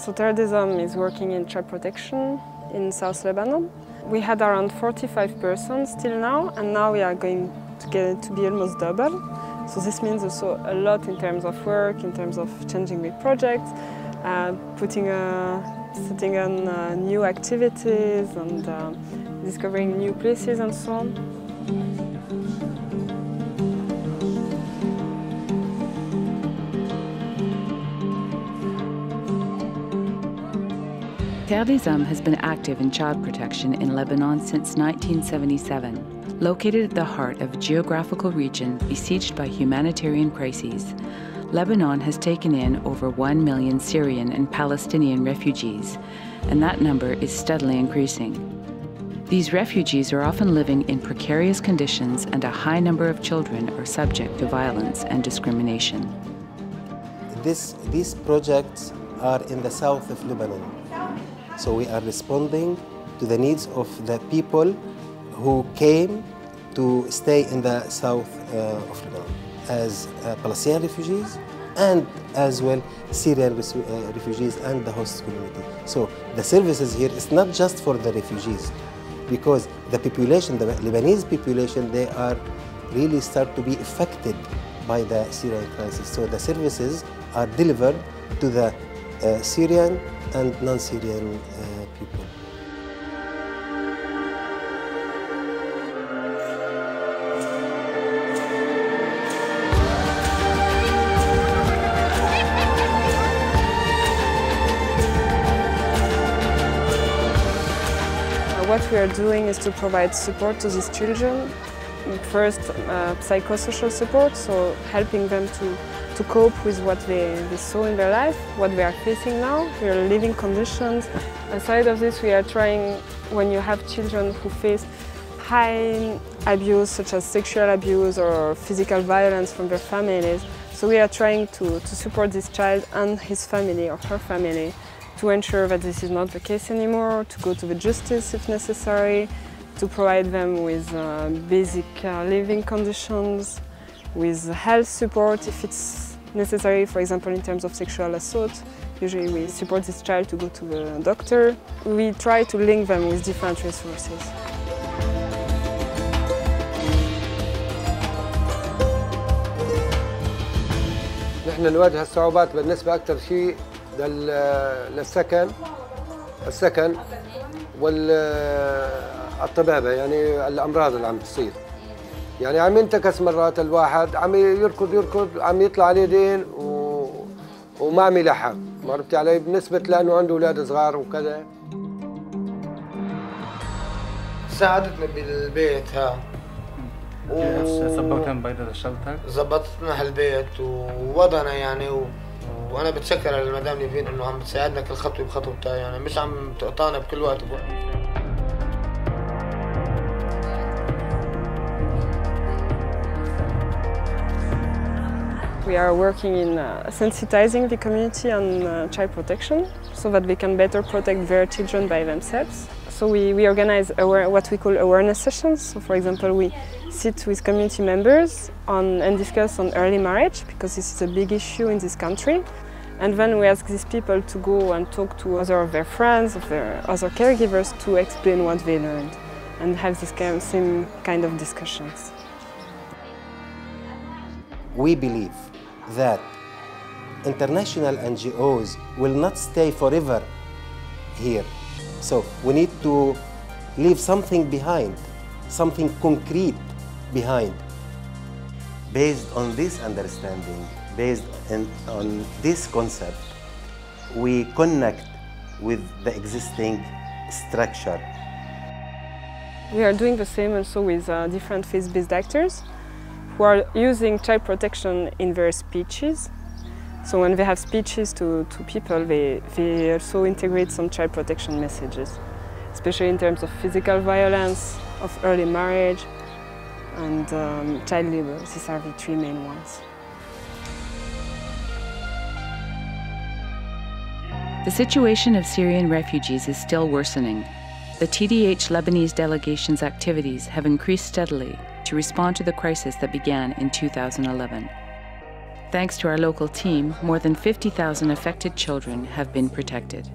So Terre des hommes is working in child protection in South Lebanon. We had around 45 persons till now, and now we are going to get to be almost double. So this means also a lot in terms of work, in terms of changing the project, uh, putting a, setting on uh, new activities and uh, discovering new places and so on. Des has been active in child protection in Lebanon since 1977. Located at the heart of a geographical region besieged by humanitarian crises, Lebanon has taken in over 1 million Syrian and Palestinian refugees, and that number is steadily increasing. These refugees are often living in precarious conditions, and a high number of children are subject to violence and discrimination. This, these projects are in the south of Lebanon. So we are responding to the needs of the people who came to stay in the south uh, of Lebanon as uh, Palestinian refugees and as well Syrian uh, refugees and the host community. So the services here is not just for the refugees because the population, the Lebanese population, they are really start to be affected by the Syrian crisis. So the services are delivered to the Syrian and non-Syrian uh, people. What we are doing is to provide support to these children. First, uh, psychosocial support, so helping them to to cope with what they, they saw in their life, what they are facing now, their living conditions. Aside of this, we are trying, when you have children who face high abuse, such as sexual abuse or physical violence from their families, so we are trying to, to support this child and his family or her family to ensure that this is not the case anymore, to go to the justice if necessary, to provide them with uh, basic uh, living conditions, with health support if it's necessary, for example, in terms of sexual assault. Usually we support this child to go to the doctor. We try to link them with different resources. نحن نواجه الصعوبات بالنسبة أكثر شيء للسكن السكن والطبابة يعني الأمراض اللي عم تصير يعني عم ينتكس مرات الواحد عم يركض يركض عم يطلع عليه دين و... وما عم يلحق. عرفتي علي؟ بالنسبة لأنه عنده أولاد صغار وكذا. ساعدتنا بالبيت ها. ظبطتنا بيت الشلتر؟ ظبطتنا هالبيت ووضعنا يعني و... وأنا بتشكر على المدام نيفين إنه عم تساعدنا كل خطوة بخطوتها يعني مش عم تقطعنا بكل وقت. بوقت We are working in uh, sensitizing the community on uh, child protection so that they can better protect their children by themselves. So we, we organize aware, what we call awareness sessions. So for example, we sit with community members on, and discuss on early marriage because this is a big issue in this country. And then we ask these people to go and talk to other of their friends, of their other caregivers to explain what they learned and have this same kind of discussions. We believe that international NGOs will not stay forever here. So we need to leave something behind, something concrete behind. Based on this understanding, based in, on this concept, we connect with the existing structure. We are doing the same also with uh, different faith-based actors who are using child protection in their speeches. So when they have speeches to, to people, they, they also integrate some child protection messages, especially in terms of physical violence, of early marriage, and um, child labor. These are the three main ones. The situation of Syrian refugees is still worsening. The TDH Lebanese delegation's activities have increased steadily to respond to the crisis that began in 2011. Thanks to our local team, more than 50,000 affected children have been protected.